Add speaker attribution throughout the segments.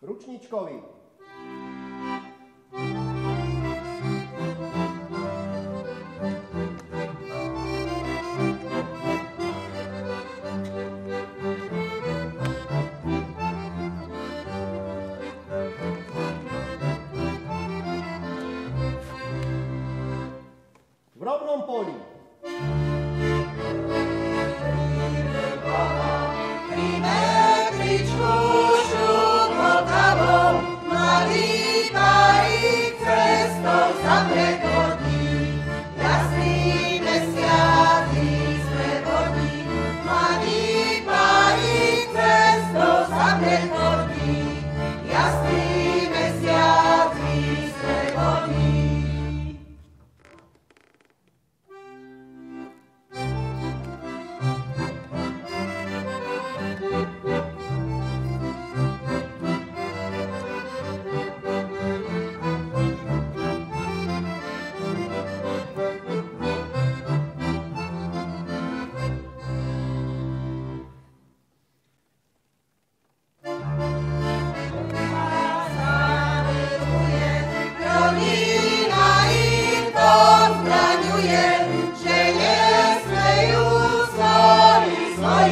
Speaker 1: Ručničkovi. V rovnom poli.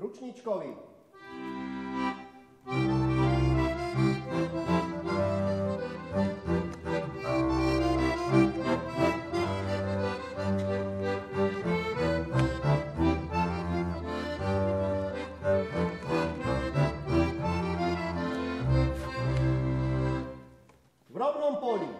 Speaker 1: Ručničkovi. V rovnom poli.